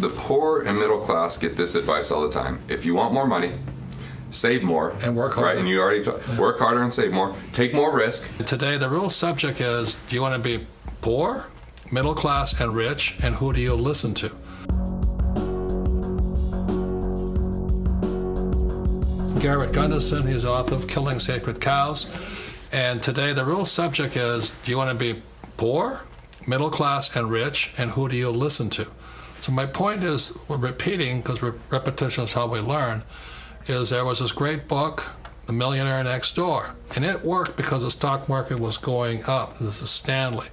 The poor and middle class get this advice all the time. If you want more money, save more And work harder. Right, and you already t- work harder and save more. Take more risk. Today, the real subject is do you want to be poor, middle class, and rich, and who do you listen to? Garrett Gunderson, he's author of Killing Sacred Cows. And today, the real subject is do you want to be poor, middle class, and rich, and who do you listen to? So, my point is, we're repeating because repetition is how we learn, is there was this great book, The Millionaire Next Door. And it worked because the stock market was going up. This is Stanley.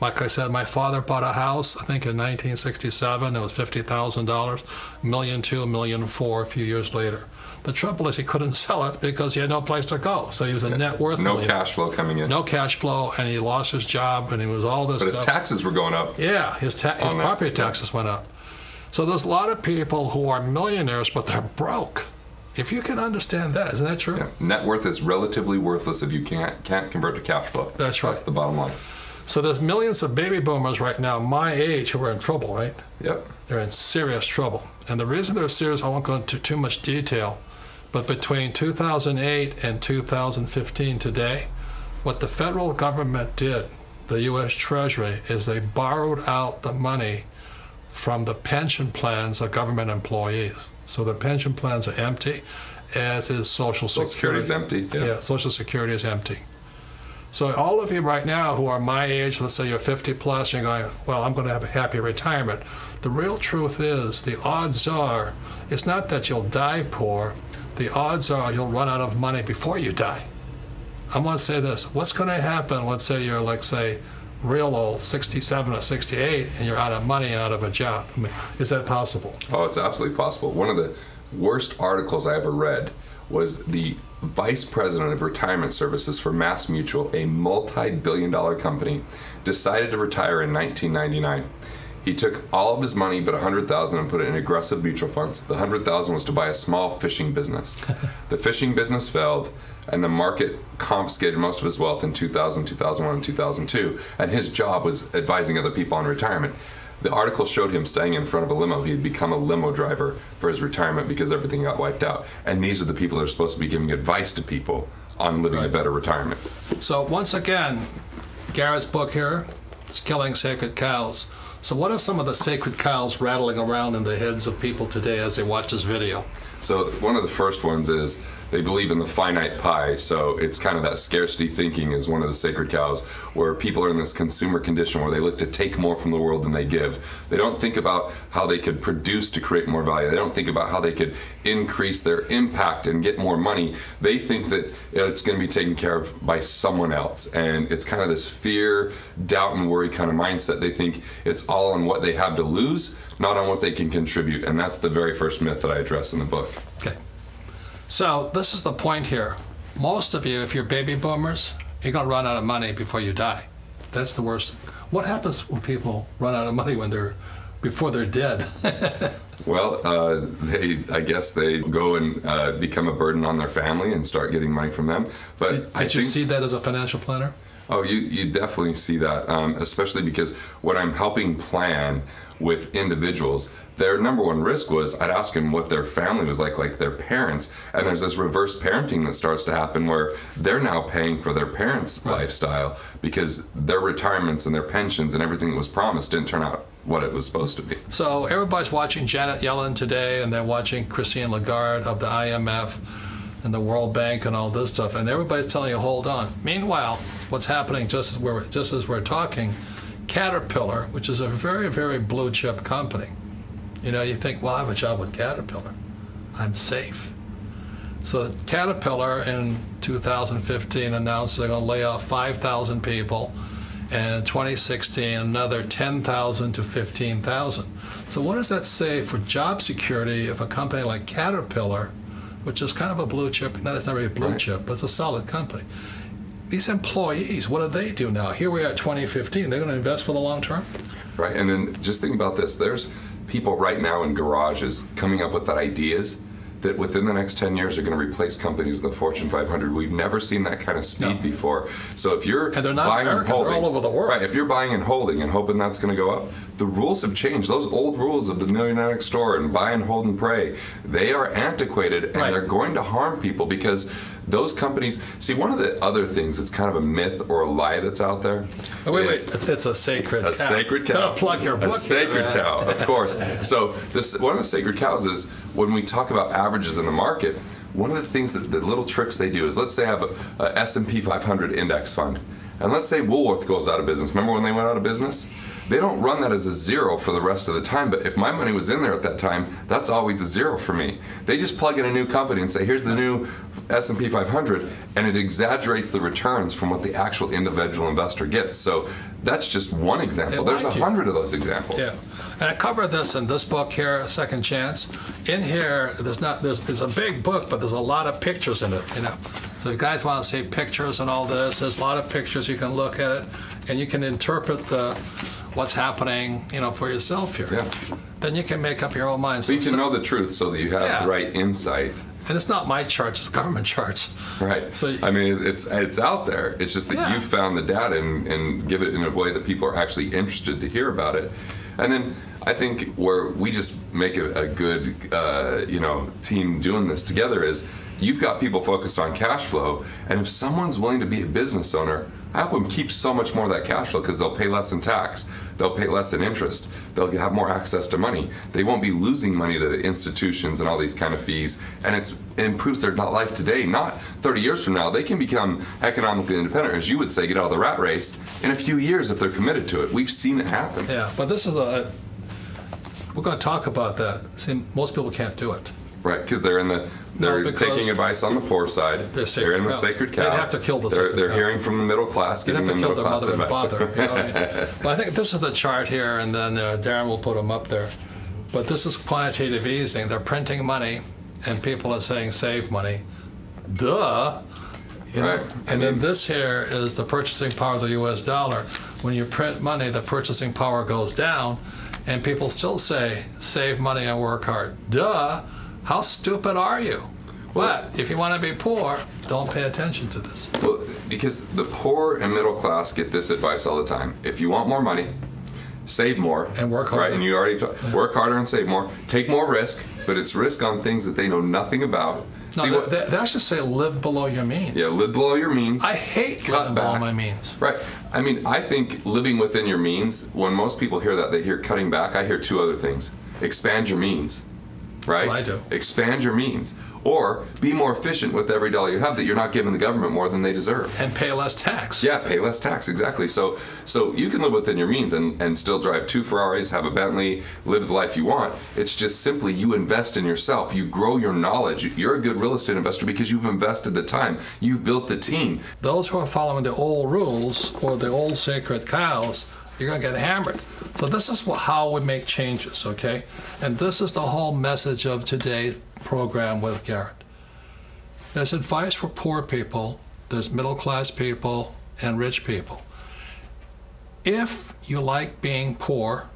Like I said, my father bought a house, I think in 1967. It was $50,000, million two, million four a few years later. The trouble is he couldn't sell it because he had no place to go. So he was a net worth No millionaire. cash flow coming in. No cash flow, and he lost his job, and he was all this But his taxes were going up. Yeah, his, ta- his that, property yeah. taxes went up. So there's a lot of people who are millionaires, but they're broke. If you can understand that, isn't that true? Yeah. Net worth is relatively worthless if you can't can't convert to cash flow. That's right. That's the bottom line. So there's millions of baby boomers right now, my age, who are in trouble, right? Yep. They're in serious trouble. And the reason they're serious, I won't go into too much detail, but between 2008 and 2015 today, what the federal government did, the U.S. Treasury, is they borrowed out the money from the pension plans of government employees. So the pension plans are empty, as is Social Security. Social Security. Security's empty. Yeah, Social Security is empty. So all of you right now who are my age, let's say you're 50 plus, you're going, well, I'm going to have a happy retirement. The real truth is, the odds are, it's not that you'll die poor. The odds are you'll run out of money before you die. I'm going to say this: What's going to happen? Let's say you're like, say, real old, 67 or 68, and you're out of money and out of a job. I mean, is that possible? Oh, it's absolutely possible. One of the worst articles I ever read was the vice president of retirement services for Mass Mutual, a multi billion dollar company, decided to retire in 1999. He took all of his money but a 100,000 and put it in aggressive mutual funds. The 100,000 was to buy a small fishing business. the fishing business failed and the market confiscated most of his wealth in 2000, 2001 and 2002 and his job was advising other people on retirement. The article showed him staying in front of a limo. He had become a limo driver for his retirement because everything got wiped out. And these are the people that are supposed to be giving advice to people on living a better retirement. So once again, Garrett's book here, it's Killing Sacred Cows. So what are some of the sacred cows rattling around in the heads of people today as they watch this video? So one of the first ones is they believe in the finite pie. So it's kind of that scarcity thinking is one of the sacred cows, where people are in this consumer condition where they look to take more from the world than they give. They don't think about how they could produce to create more value. They don't think about how they could increase their impact and get more money. They think that it's going to be taken care of by someone else, and it's kind of this fear, doubt, and worry kind of mindset. They think it's all on what they have to lose, not on what they can contribute, and that's the very first myth that I address in the book. Okay. So this is the point here. Most of you, if you're baby boomers, you're going to run out of money before you die. That's the worst. What happens when people run out of money when they're before they're dead? Well, uh, they, I guess they go and uh, become a burden on their family and start getting money from them. But Did, I did you see that as a financial planner? oh, you, you definitely see that, um, especially because when I'm helping plan with individuals, their number one risk was I'd ask them what their family was like, like their parents, and there's this reverse parenting that starts to happen where they're now paying for their parents' lifestyle because their retirements and their pensions and everything that was promised didn't turn out what it was supposed to be. So everybody's watching Janet Yellen today, and they're watching Christine Lagarde of the IMF and the World Bank and all this stuff, and everybody's telling you, hold on. Meanwhile, what's happening just as we're just as we're talking, Caterpillar, which is a very very blue chip company. You know, you think, well, I have a job with Caterpillar, I'm safe. So Caterpillar in 2015 announced they're going to lay off 5,000 people, and in 2016 another 10,000 to 15,000. So what does that say for job security if a company like Caterpillar, which is kind of a blue chip, not it's not really a blue Right. chip, but it's a solid company. These employees, what do they do now? Here we are at 2015. They're going to invest for the long term. Right, and then just think about this. There's people right now in garages coming up with ideas that within the next 10 years are going to replace companies in the Fortune 500. We've never seen that kind of speed No. before. So if you're And they're not buying American, and they're holding, all over the world. right? If you're buying and holding and hoping that's going to go up, the rules have changed. Those old rules of the millionaire next door and buy and hold and pray, they are antiquated and Right. they're going to harm people because those companies. See, one of the other things that's kind of a myth or a lie that's out there. Oh, wait, wait. It's, it's a sacred a cow. sacred cow. Gotta plug your book. A sacred here, cow, of course. So this one of the sacred cows is when we talk about averages in the market. One of the things that the little tricks they do is let's say I have a, a S&P 500 index fund, and let's say Woolworth goes out of business. Remember when they went out of business? They don't run that as a zero for the rest of the time. But if my money was in there at that time, that's always a zero for me. They just plug in a new company and say, "Here's the new S&P 500," and it exaggerates the returns from what the actual individual investor gets. So that's just one example. There's a lied to you. hundred of those examples. Yeah, and I cover this in this book here, Second Chance. In here, there's not there's it's a big book, but there's a lot of pictures in it. You know, so if you guys want to see pictures and all this, there's a lot of pictures. You can look at it, and you can interpret the what's happening, you know, for yourself here. Yeah. Then you can make up your own mind. So you can know the truth so that you have Yeah. the right insight. and it's not my charts; it's government charts. Right. So I mean, it's it's out there. It's just that Yeah. you found the data and, and give it in a way that people are actually interested to hear about it. And then I think where we just make a, a good, uh, you know, team doing this together is you've got people focused on cash flow, and if someone's willing to be a business owner, help them keep so much more of that cash flow because they'll pay less in tax, they'll pay less in interest, they'll have more access to money. They won't be losing money to the institutions and all these kind of fees, and it's, it improves their life today. Not 30 years from now, they can become economically independent, as you would say, get out of the rat race in a few years if they're committed to it. We've seen it happen. Yeah, but this is a. We're going to talk about that. See, most people can't do it. Right, because they're in the they're because taking advice on the poor side. They're sacred in the cows. sacred cow. They'd have to kill the They're, they're hearing from the middle class, You'd giving have to them kill middle their class mother and advice. father. You know I mean? But I think this is the chart here, and then uh, Darren will put them up there. But this is quantitative easing. They're printing money, and people are saying save money. Duh. You know? Right. I And then this here is the purchasing power of the U.S. dollar. When you print money, the purchasing power goes down, and people still say save money and work hard. Duh. How stupid are you? But if you want to be poor, don't pay attention to this. Well, because the poor and middle class get this advice all the time. If you want more money, save more And work harder. Right, and you already ta- work harder and save more. Take more risk, but it's risk on things that they know nothing about. No, See they, what? they, they actually say live below your means. yeah, live below your means. I hate Cut living below my means. Right. I mean, I think living within your means, when most people hear that, they hear cutting back. I hear two other things expand your means. Right? what I do. Expand your means. Or be more efficient with every dollar you have that you're not giving the government more than they deserve. And pay less tax. Yeah, pay less tax, exactly. So so you can live within your means and, and still drive two Ferraris, have a Bentley, live the life you want. It's just simply you invest in yourself. You grow your knowledge. You're a good real estate investor because you've invested the time. You've built the team. Those who are following the old rules or the old sacred cows, you're going to get hammered. So this is how we make changes, okay? And this is the whole message of today's program with Garrett. There's advice for poor people, there's middle class people, and rich people. If you like being poor,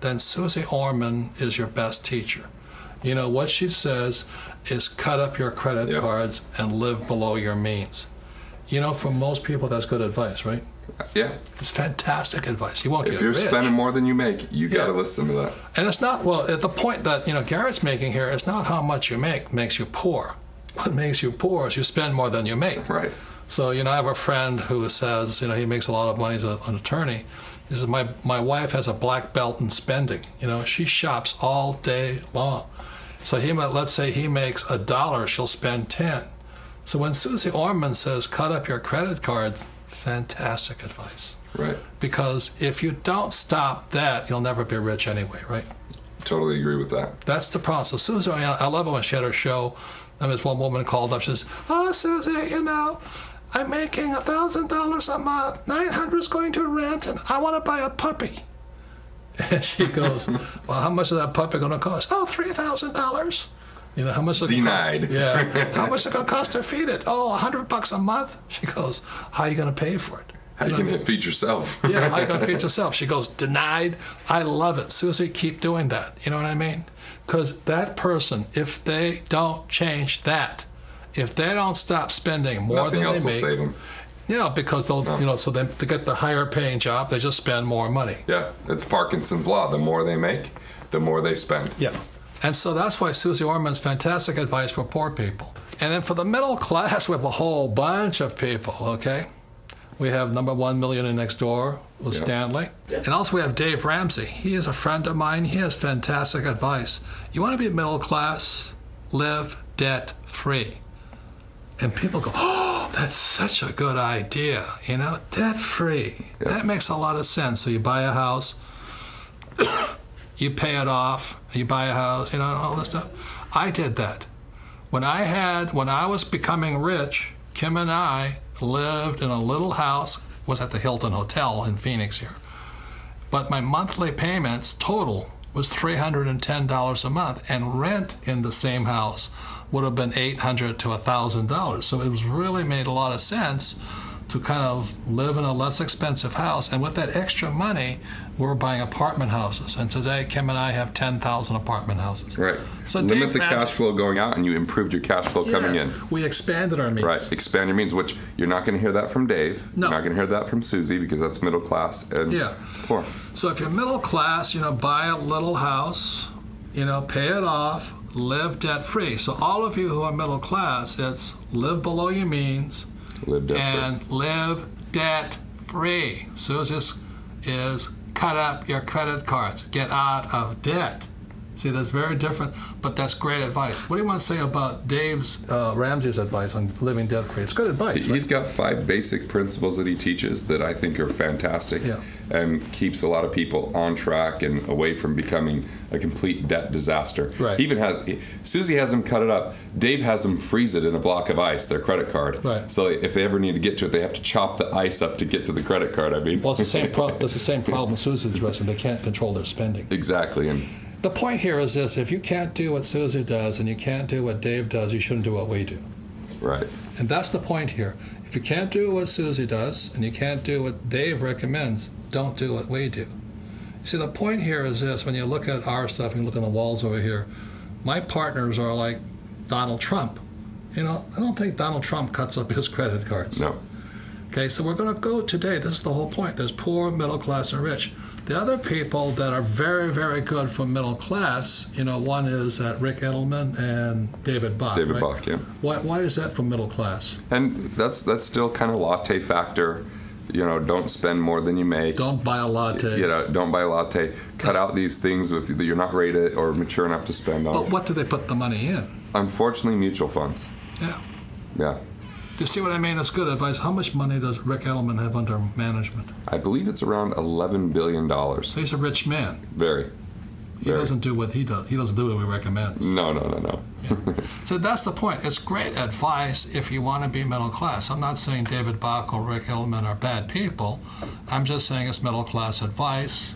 then Susie Orman is your best teacher. You know, what she says is cut up your credit Yeah. cards and live below your means. You know, for most people, that's good advice, right? Uh, yeah. It's fantastic advice. You won't If get If you're rich. spending more than you make, you got to listen to that. And it's not, well, at the point that, you know, Garrett's making here, it's not how much you make makes you poor. What makes you poor is you spend more than you make. Right. So, you know, I have a friend who says, you know, he makes a lot of money as a, an attorney. He says, my, my wife has a black belt in spending. You know, she shops all day long. So he might, let's say he makes a dollar, she'll spend 10. So when Susie Orman says, cut up your credit cards, fantastic advice. Right. Because if you don't stop that, you'll never be rich anyway, right? Totally agree with that. That's the problem. So Susie, I I love it when she had her show. And this one woman called up. She says, "Oh, Susie, you know, I'm making a thousand dollars a month. Nine hundred is going to rent, and I want to buy a puppy." And she goes, "Well, how much is that puppy going to cost? Oh, Oh, three thousand dollars." You know how much? Gonna cost- Denied. Yeah. How much is it going to cost to feed it? Oh, a hundred bucks a month. She goes, "How are you going to pay for it?" How you can feed yourself? yeah, how you gonna feed yourself? She goes, denied. I love it, Susie. Keep doing that. You know what I mean? Because that person, if they don't change that, if they don't stop spending more Nothing than they make, you because they'll, No. you know, so then to get the higher paying job, they just spend more money. Yeah, it's Parkinson's law. The more they make, the more they spend. Yeah. And so that's why Susie Orman's fantastic advice for poor people. And then for the middle class, we have a whole bunch of people, okay? We have number one millionaire next door with Yeah. Stanley. And also we have Dave Ramsey. He is a friend of mine. He has fantastic advice. You want to be middle class? Live debt free. And people go, oh, that's such a good idea. You know, debt free. Yeah. That makes a lot of sense. So you buy a house, you pay it off, you buy a house, you know, all this stuff. I did that. When I had, when I was becoming rich, Kim and I lived in a little house, was at the Hilton Hotel in Phoenix here. But my monthly payments total was $310 a month, and rent in the same house would have been 800 to $1,000. So it was really made a lot of sense to kind of live in a less expensive house. And with that extra money, we're buying apartment houses. And today, Kim and I have 10,000 apartment houses. Right. So Limit the cash flow going out, and you improved your cash flow coming Yes, in. We expanded our means. Right. Expand your means, which you're not going to hear that from Dave. No. You're not going to hear that from Susie because that's middle class and Yeah. poor. So if you're middle class, you know, buy a little house, you know, pay it off, live debt free. So all of you who are middle class, it's live below your means Live debt and live debt free. Just is cut up your credit cards, get out of debt. See, that's very different, but that's great advice. What do you want to say about Dave's uh, Ramsey's advice on living debt free? It's good advice. right? He's got five basic principles that he teaches that I think are fantastic Yeah. And keeps a lot of people on track and away from becoming a complete debt disaster. Right. He even has Susie has them cut it up. Dave has them freeze it in a block of ice, their credit card. Right. So if they ever need to get to it, they have to chop the ice up to get to the credit card. I mean, Well, it's the same. Pro- it's the same problem as Susie's addressing. They can't control their spending. exactly. And The point here is this: if you can't do what Susie does and you can't do what Dave does, you shouldn't do what we do. right. And that's the point here. If you can't do what Susie does and you can't do what Dave recommends, don't do what we do. See, the point here is this: when you look at our stuff and you look on the walls over here, my partners are like Donald Trump. You know, I don't think Donald Trump cuts up his credit cards. No. Okay, so we're going to go today. This is the whole point. There's poor, middle class, and rich. The other people that are very, very good for middle class, you know, one is uh, Rick Edelman and David Bach. David right? Bach, yeah. Why, why is that for middle class? And that's that's still kind of latte factor. You know, don't spend more than you make. Don't buy a latte. you know, don't buy a latte. Cut That's- out these things if you're not ready to, or mature enough to spend on. But what do they put the money in? Unfortunately, mutual funds. Yeah. Yeah, you see what I mean? It's good advice. How much money does Rick Edelman have under management? I believe it's around 11 billion dollars. So he's a rich man. Very. He Very. doesn't do what he does. He doesn't do what we recommend. No, no, no, no. So that's the point. It's great advice if you want to be middle class. I'm not saying David Bach or Rick Edelman are bad people. I'm just saying it's middle class advice,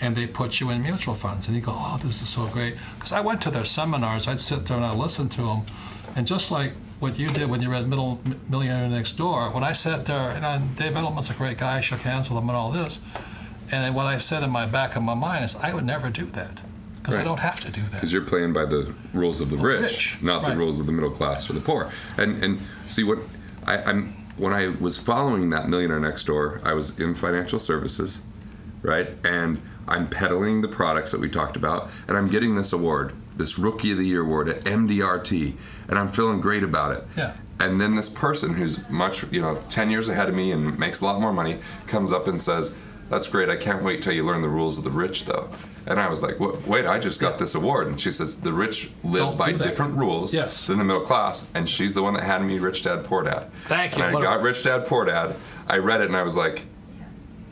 and they put you in mutual funds. And you go, oh, this is so great. Because I went to their seminars. I'd sit there and I'd listen to them. And just like what you did when you read Middle Millionaire Next Door, when I sat there, and I, Dave Edelman's a great guy, I shook hands with him and all this. And what I said in my back of my mind is, I would never do that. Because I don't have to do that. Because you're playing by the rules of the rich, rich, not the rules of the middle class or the poor. And and see what I, I'm when I was following that millionaire next door, I was in financial services, right? And I'm peddling the products that we talked about, and I'm getting this award, this Rookie of the Year award at MDRT, and I'm feeling great about it. Yeah. And then this person who's much, you know, 10 years ahead of me and makes a lot more money comes up and says, That's great. I can't wait till you learn the rules of the rich, though. And I was like, Wait, I just got this award. And she says, The rich live Don't by different rules Yes. than the middle class. And she's the one that had me Rich Dad Poor Dad. Thank you. And I What a- got Rich Dad Poor Dad. I read it and I was like,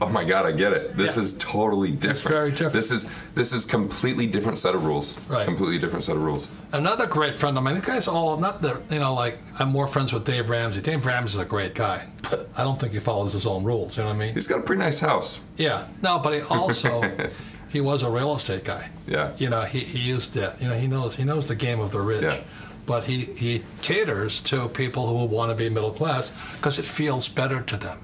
Oh my God, I get it. This Yeah. is totally different. very different. This is this is completely different set of rules. Right. Completely different set of rules. Another great friend of mine. These guys all not the you know like I'm more friends with Dave Ramsey. Dave Ramsey's a great guy, but I don't think he follows his own rules. You know what I mean? He's got a pretty nice house. Yeah. No, but he also he was a real estate guy. Yeah. You know he, he used debt. You know he knows he knows the game of the rich. Yeah. But he, he caters to people who want to be middle class because it feels better to them.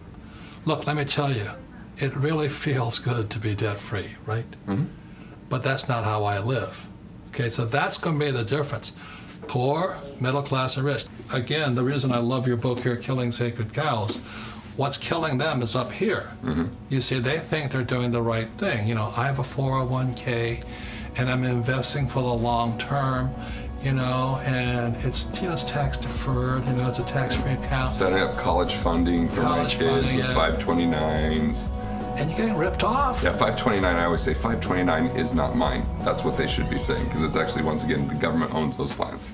Look, let me tell you, it really feels good to be debt free, right? Mm-hmm. But that's not how I live. Okay, so that's going to be the difference. Poor, middle class, and rich. Again, the reason I love your book here, Killing Sacred Cows, what's killing them is up here. Mm-hmm. You see, they think they're doing the right thing. You know, I have a 401k and I'm investing for the long term, you know, and it's, you know, it's tax deferred, you know, it's a tax free account. Setting up college funding for College my kids funding, with yeah. 529s. And you're getting ripped off. Yeah, 529, I always say 529 is not mine. That's what they should be saying because it's actually, once again, the government owns those plans.